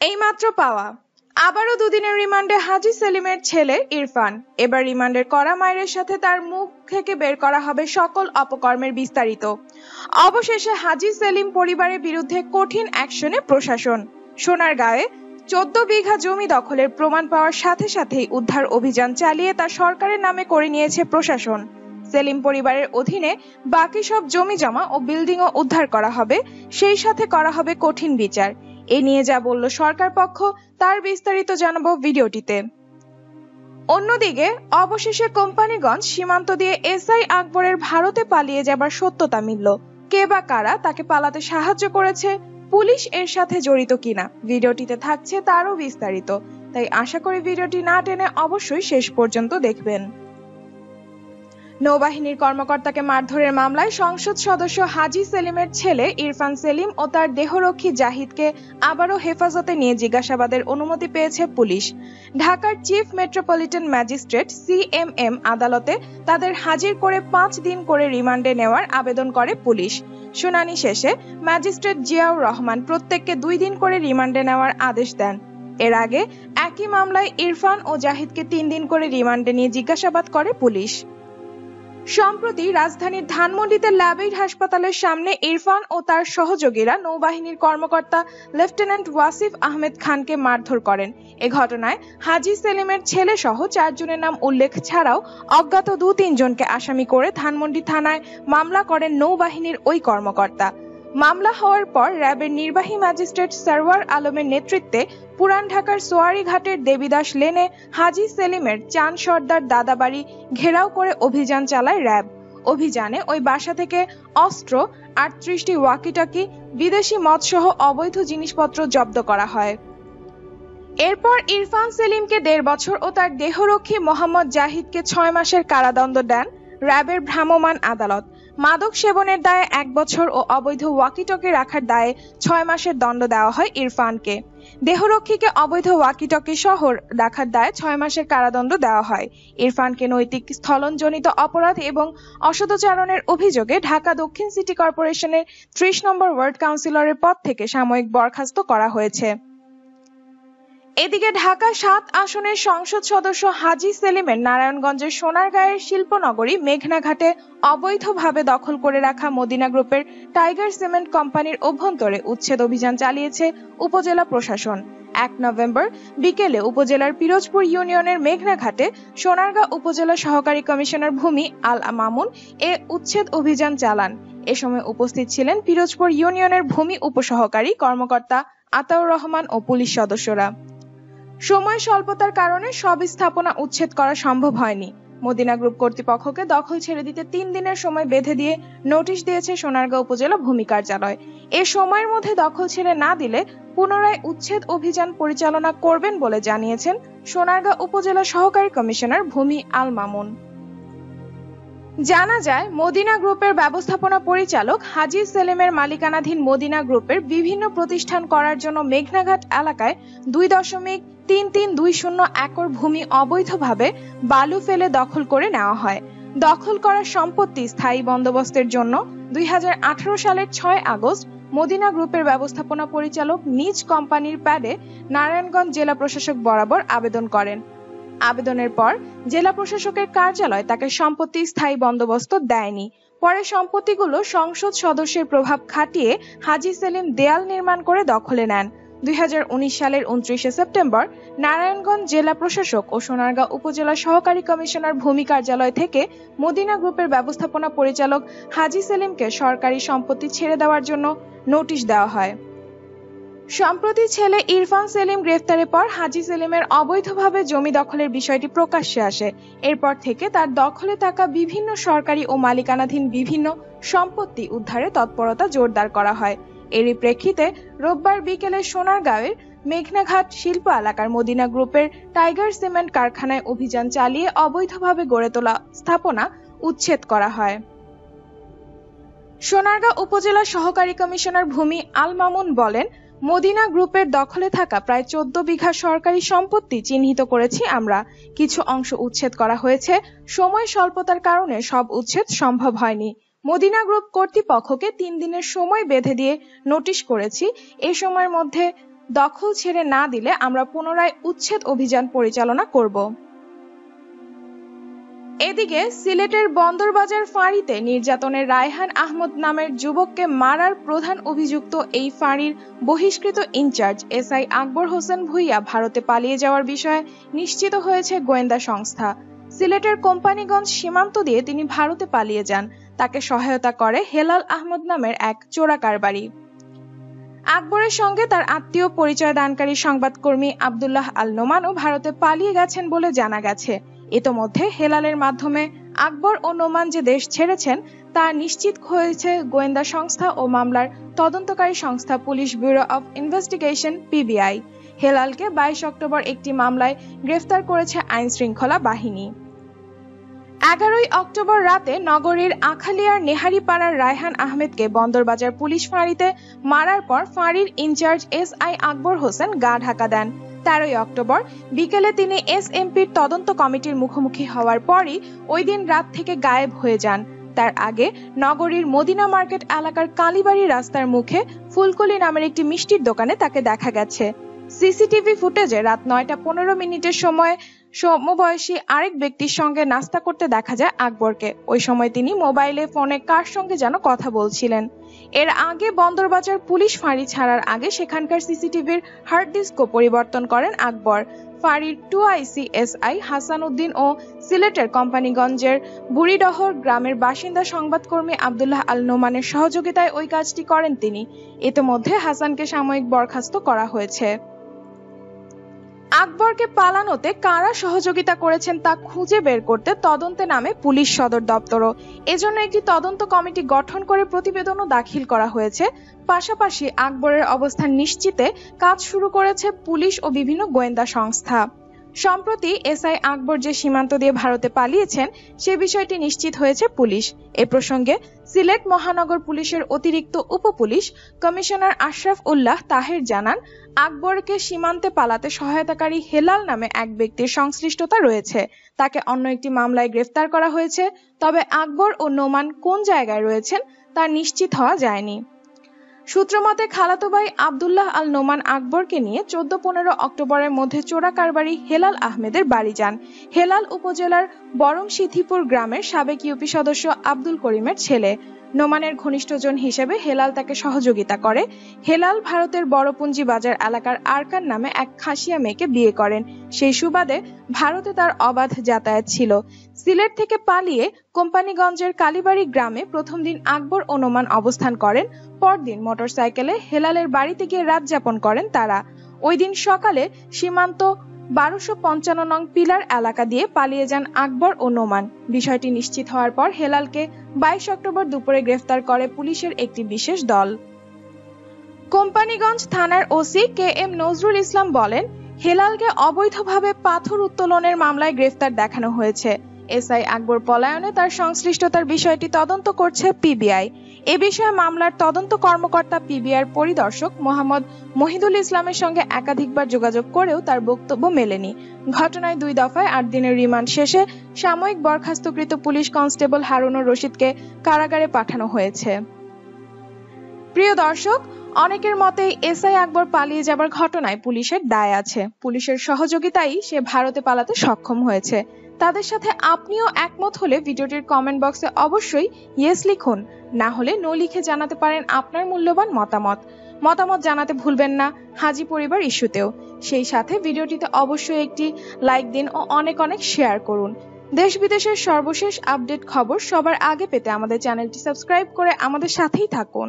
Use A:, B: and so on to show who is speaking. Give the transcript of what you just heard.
A: এইমাত্র পাওয়া। আবারও দুদিনের রিমান্ডে হাজি সেলিমের ছেলে ইরফান। এবার রিমান্ডের কড়া মায়ের সাথে তার মুখ থেকে বের করা হবে সকল অপকর্মের বিস্তারিত। অবশেষে হাজি সেলিম পরিবারের বিরুদ্ধে কঠিন অ্যাকশনে প্রশাসন। সোনার গায়ে চোদ্দ বিঘা জমি দখলের প্রমাণ পাওয়ার সাথে সাথেই উদ্ধার অভিযান চালিয়ে তা সরকারের নামে করে নিয়েছে প্রশাসন। সেলিম পরিবারের অধীনে বাকি সব জমি জমা ও বিল্ডিংও উদ্ধার করা হবে। সেই সাথে করা হবে কঠিন বিচার। এ নিয়ে যা বলল সরকার পক্ষ, তার বিস্তারিত জানাব ভিডিওটিতে। অন্যদিকে, অবশেষে কোম্পানিগঞ্জ সীমান্ত দিয়ে এসআই আকবরের ভারতে পালিয়ে যাবার সত্যতা মিলল। কে বা কারা তাকে পালাতে সাহায্য করেছে, পুলিশ এর সাথে জড়িত কিনা, ভিডিওটিতে থাকছে তারও বিস্তারিত। তাই আশা করি ভিডিওটি না টেনে অবশ্যই শেষ পর্যন্ত দেখবেন। নৌবাহিনীর কর্মকর্তাকে মারধরের মামলায় সংসদ সদস্য হাজি সেলিমের ছেলে ইরফান সেলিম ও তার দেহরক্ষী জাহিদকে আবারও হেফাজতে নিয়ে জিজ্ঞাসাবাদের অনুমতি পেয়েছে পুলিশ। ঢাকার চিফ মেট্রোপলিটন ম্যাজিস্ট্রেট সিএমএম আদালতে তাদের হাজির করে পাঁচ দিন করে রিমান্ডে নেওয়ার আবেদন করে পুলিশ। শুনানি শেষে ম্যাজিস্ট্রেট জিয়াউর রহমান প্রত্যেককে দুই দিন করে রিমান্ডে নেওয়ার আদেশ দেন। এর আগে একই মামলায় ইরফান ও জাহিদকে তিন দিন করে রিমান্ডে নিয়ে জিজ্ঞাসাবাদ করে পুলিশ। সম্প্রতি রাজধানীর ধানমন্ডিতে ল্যাবেইড হাসপাতালের সামনে ইরফান ও তার সহযোগীরা নৌবাহিনীর কর্মকর্তা লেফটেন্যান্ট ওয়াসিফ আহমেদ খানকে মারধর করেন। এ ঘটনায় হাজি সেলিমের ছেলে সহ চারজনের নাম উল্লেখ ছাড়াও অজ্ঞাত দু তিনজনকে আসামি করে ধানমন্ডি থানায় মামলা করেন নৌবাহিনীর ওই কর্মকর্তা। মামলা হওয়ার পর র্যাবের নির্বাহী ম্যাজিস্ট্রেট সারওয়ার আলমের নেতৃত্বে পুরান ঢাকার সোয়ারি ঘাটের দেবীদাস লেনে হাজি সেলিমের চান সর্দার দাদাবাড়ি ঘেরাও করে অভিযান চালায় র্যাব। অভিযানে ওই বাসা থেকে অস্ত্র, আটত্রিশটি ওয়াকিটাকি, বিদেশি মদসহ অবৈধ জিনিসপত্র জব্দ করা হয়। এরপর ইরফান সেলিমকে দেড় বছর ও তার দেহরক্ষী মোহাম্মদ জাহিদকে ছয় মাসের কারাদণ্ড দেন র্যাবের ভ্রাম্যমাণ আদালত। মাদক সেবনের দায়ে এক বছর ও অবৈধ ওয়াকিটকে রাখার দায়ে ছয় মাসের দণ্ড দেওয়া হয় ইরফানকে। দেহরক্ষীকে অবৈধ ওয়াকিটকি শহর রাখার দায়ে ছয় মাসের কারাদণ্ড দেওয়া হয়। ইরফানকে নৈতিক স্থলনজনিত অপরাধ এবং অসদাচরণের অভিযোগে ঢাকা দক্ষিণ সিটি কর্পোরেশনের ত্রিশ নম্বর ওয়ার্ড কাউন্সিলরের পদ থেকে সাময়িক বরখাস্ত করা হয়েছে। এদিকে ঢাকা সাত আসনের সংসদ সদস্য হাজি সেলিমের নারায়ণগঞ্জের সোনারগাঁয়ের শিল্পনগরী মেঘনাঘাটে অবৈধভাবে দখল করে রাখা মদিনা গ্রুপের টাইগার সিমেন্ট কোম্পানির অভ্যন্তরে উচ্ছেদ অভিযান চালিয়েছে উপজেলা প্রশাসন। এক নভেম্বর বিকেলে উপজেলার পিরোজপুর ইউনিয়নের মেঘনাঘাটে সোনারগাঁ উপজেলা সহকারী কমিশনার ভূমি আল মামুন এ উচ্ছেদ অভিযান চালান। এ সময় উপস্থিত ছিলেন পিরোজপুর ইউনিয়নের ভূমি উপসহকারী কর্মকর্তা আতাউর রহমান ও পুলিশ সদস্যরা। সময় স্বল্পতার কারণে সব স্থাপনা উচ্ছেদ করা সম্ভব হয়নি। মদিনা গ্রুপ কর্তৃপক্ষকে দখল ছেড়ে দিতে তিন দিনের সময় বেঁধে দিয়ে নোটিশ দিয়েছে সোনারগাঁও উপজেলা ভূমি কার্যালয়। এ সময়ের মধ্যে দখল ছেড়ে না দিলে পুনরায় উচ্ছেদ অভিযান পরিচালনা করবেন বলে জানিয়েছেন সোনারগাঁও উপজেলা সহকারী কমিশনার ভূমি আল মামুন। জানা যায়, মদিনা গ্রুপের ব্যবস্থাপনা পরিচালক হাজি সেলিমের মালিকানাধীন মদিনা গ্রুপের বিভিন্ন প্রতিষ্ঠান করার জন্য মেঘনাঘাট এলাকায় দুই দশমিক তিন তিন দুই শূন্য একর ভূমি অবৈধভাবে বালু ফেলে দখল করে নেওয়া হয়। দখল করা সম্পত্তি স্থায়ী বন্দোবস্তের জন্য দুই হাজার আঠারো সালের ছয় আগস্ট মদিনা গ্রুপের ব্যবস্থাপনা পরিচালক নিজ কোম্পানির প্যাডে নারায়ণগঞ্জ জেলা প্রশাসক বরাবর আবেদন করেন। আবেদনের পর জেলা প্রশাসকের কার্যালয় তাকে সম্পত্তি স্থায়ী বন্দোবস্ত দেয়নি। পরে সম্পত্তিগুলো সংসদ সদস্যের প্রভাব খাটিয়ে হাজি সেলিম দেয়াল নির্মাণ করে দখলে নেন। দুই হাজার উনিশ সালের উনত্রিশে সেপ্টেম্বর নারায়ণগঞ্জ জেলা প্রশাসক ও সোনারগাঁও উপজেলা সহকারী কমিশনার ভূমি কার্যালয় থেকে মদিনা গ্রুপের ব্যবস্থাপনা পরিচালক হাজি সেলিমকে সরকারি সম্পত্তি ছেড়ে দেওয়ার জন্য নোটিশ দেওয়া হয়। সম্প্রতি ছেলে ইরফান সেলিম গ্রেফতারের পর হাজি সেলিমের অবৈধভাবে জমি দখলের বিষয়টি প্রকাশ্যে আসে। এরপর থেকে তার দখলে থাকা বিভিন্ন সরকারি ও মালিকানাধীন বিভিন্ন সম্পত্তি উদ্ধারে তৎপরতা জোরদার করা হয়। এরই প্রেক্ষিতে রোববার বিকেলে সোনারগাঁওয়ের মেঘনাঘাট শিল্প এলাকার মদিনা গ্রুপের টাইগার সিমেন্ট কারখানায় অভিযান চালিয়ে অবৈধভাবে গড়ে তোলা স্থাপনা উচ্ছেদ করা হয়। সোনারগাঁও উপজেলা সহকারী কমিশনার ভূমি আল মামুন বলেন, মদিনা গ্রুপের দখলে থাকা প্রায় চোদ্দ বিঘা সরকারি সম্পত্তি চিহ্নিত করেছি আমরা। কিছু অংশ উচ্ছেদ করা হয়েছে। সময় স্বল্পতার কারণে সব উচ্ছেদ সম্ভব হয়নি। মদিনা গ্রুপ কর্তৃপক্ষকে তিন দিনের সময় বেঁধে দিয়ে নোটিশ করেছি। এ সময়ের মধ্যে দখল ছেড়ে না দিলে আমরা পুনরায় উচ্ছেদ অভিযান পরিচালনা করব। এদিকে সিলেটের বন্দরবাজার ফাঁড়িতে নির্যাতনের রায়হান আহমদ নামের যুবককে মারার প্রধান অভিযুক্ত এই ফাঁড়ির বহিষ্কৃত ইনচার্জ এসআই আকবর হোসেন ভুইয়া ভারতে পালিয়ে যাওয়ার বিষয়ে নিশ্চিত হয়েছে গোয়েন্দা সংস্থা। সিলেটের কোম্পানিগঞ্জ সীমান্ত দিয়ে তিনি ভারতে পালিয়ে যান। তাকে সহায়তা করে হেলাল আহমদ নামের এক চোরা কারবারি আকবরের সঙ্গে তার আত্মীয় পরিচয় দানকারী সংবাদকর্মী আবদুল্লাহ আল নোমানও ভারতে পালিয়ে গেছেন বলে জানা গেছে। ইতোমধ্যে হেলালের মাধ্যমে আকবর ও নোমান যে দেশ ছেড়েছেন, তা নিশ্চিত হয়েছে গোয়েন্দা সংস্থা ও মামলার তদন্তকারী সংস্থা police bureau of investigation PBI হেলালকে বাইশ অক্টোবর একটি মামলায় গ্রেফতার করেছে আইন শৃঙ্খলা বাহিনী। এগারোই অক্টোবর রাতে নগরীর আখালিয়ার নেহারিপাড়ার রায়হান আহমেদকে বন্দরবাজার পুলিশ ফাঁড়িতে মারার পর ফাঁড়ির incharge S I Akbar Hossain গা ঢাকা দেন। তেরোই অক্টোবর বিকেলে তিনি এস এমপির তদন্ত কমিটির মুখোমুখি হওয়ার পরই ওই দিন রাত থেকে গায়েব হয়ে যান। তার আগে নগরীর মদিনা মার্কেট এলাকার কালীবাড়ি রাস্তার মুখে ফুলকলি নামের একটি মিষ্টির দোকানে তাকে দেখা গেছে। সিসিটিভি ফুটেজে রাত নয়টা পনেরো মিনিটের সময় সমবয়সী আরেক ব্যক্তির সঙ্গে নাস্তা করতে দেখা যায় আকবরকে। ওই সময় তিনি মোবাইলে ফোনে কার সঙ্গে যেন কথা বলছিলেন। এর আগে বন্দরবাজার পুলিশ ফাঁড়ি ছাড়ার আগে সেখানকার সিসিটিভির হার্ড ডিস্কও পরিবর্তন করেন আকবর। ফাঁড়ির two IC SI Hasan Uddin ও সিলেটের কোম্পানিগঞ্জের বুড়িডহর গ্রামের বাসিন্দা সংবাদকর্মী আবদুল্লাহ আল নোমানের সহযোগিতায় ওই কাজটি করেন তিনি। ইতিমধ্যে হাসানকে সাময়িক বরখাস্ত করা হয়েছে। আকবরকে পালানোতে কারা সহযোগিতা করেছেন তা খুঁজে বের করতে তদন্তে নামে পুলিশ সদর দপ্তরও। এজন্য একটি তদন্ত কমিটি গঠন করে প্রতিবেদনও দাখিল করা হয়েছে। পাশাপাশি আকবরের অবস্থান নিশ্চিতে কাজ শুরু করেছে পুলিশ ও বিভিন্ন গোয়েন্দা সংস্থা। সম্প্রতি এসআই আকবর যে সীমান্ত দিয়ে ভারতে পালিয়েছেন, সে বিষয়টি নিশ্চিত হয়েছে পুলিশ। এ প্রসঙ্গে সিলেট মহানগর পুলিশের অতিরিক্ত উপপুলিশ কমিশনার আশরাফ উল্লাহ তাহের জানান, আকবরকে সীমান্তে পালাতে সহায়তাকারী হেলাল নামে এক ব্যক্তির সংশ্লিষ্টতা রয়েছে। তাকে অন্য একটি মামলায় গ্রেফতার করা হয়েছে, তবে আকবর ও নোমান কোন জায়গায় রয়েছেন তা নিশ্চিত হওয়া যায়নি। সূত্রমতে খালাতো ভাই আবদুল্লাহ আল নোমান আকবরকে নিয়ে চোদ্দ পনেরো অক্টোবরের মধ্যে চোরা কারবারি হেলাল আহমেদের বাড়ি যান। হেলাল উপজেলার বরং সিথিপুর গ্রামের সাবেক ইউপি সদস্য আব্দুল করিমের ছেলে। নোমানের ঘনিষ্ঠজন হিসেবে হেলাল তাকে সহযোগিতা করে। হেলাল ভারতের বড়পুঞ্জি বাজার এলাকার আরকান নামে এক খাসিয়া মেয়েকে বিয়ে করেন। সেই সুবাদে ভারতে তার অবাধ যাতায়াত ছিল। সিলেট থেকে পালিয়ে কোম্পানিগঞ্জের কালীবাড়ি গ্রামে প্রথম দিন আকবর ও নোমান অবস্থান করেন। পরদিন মোটরসাইকেলে হেলালের বাড়িতে গিয়ে রাত যাপন করেন তারা। ওই দিন সকালে সীমান্ত বারোশো পঞ্চান্ন নং পিলার এলাকা দিয়ে পালিয়ে যান আকবর ও নোমান। বিষয়টি নিশ্চিত হওয়ার পর হেলালকে বাইশ অক্টোবর দুপুরে গ্রেফতার করে পুলিশের একটি বিশেষ দল। কোম্পানিগঞ্জ থানার OC K M Nazrul Islam বলেন, হেলালকে অবৈধভাবে পাথর উত্তোলনের মামলায় গ্রেফতার দেখানো হয়েছে। এসআই আকবর পলায়নে তার সংশ্লিষ্টতার বিষয়টি তদন্ত করছে পিবিআই। এ বিষয়ে মামলার তদন্ত কর্মকর্তা পিবিআর পরিদর্শক মোহাম্মদ মহিদুল ইসলামের সঙ্গে একাধিকবার যোগাযোগ করেও তার বক্তব্য মেলেনি। ঘটনায় দুই দফায় আট দিনের রিমান্ড শেষে সাময়িক বরখাস্তকৃত পুলিশ কনস্টেবল হারুনুর রশিদকে কারাগারে পাঠানো হয়েছে। প্রিয় দর্শক, অনেকের মতে এসআই আকবর পালিয়ে যাবার ঘটনায় পুলিশের দায় আছে। পুলিশের সহযোগিতাই সে ভারতে পালাতে সক্ষম হয়েছে। তাদের সাথে আপনিও একমত হলে ভিডিওটির কমেন্ট বক্সে অবশ্যই ইয়েস লিখুন। না হলে নো লিখে জানাতে পারেন আপনার মূল্যবান মতামত। মতামত জানাতে ভুলবেন না, হাজি পরিবার ইস্যুতেও সেই সাথে ভিডিওটিতে অবশ্যই একটি লাইক দিন ও অনেক অনেক শেয়ার করুন। দেশ বিদেশের সর্বশেষ আপডেট খবর সবার আগে পেতে আমাদের চ্যানেলটি সাবস্ক্রাইব করে আমাদের সাথেই থাকুন।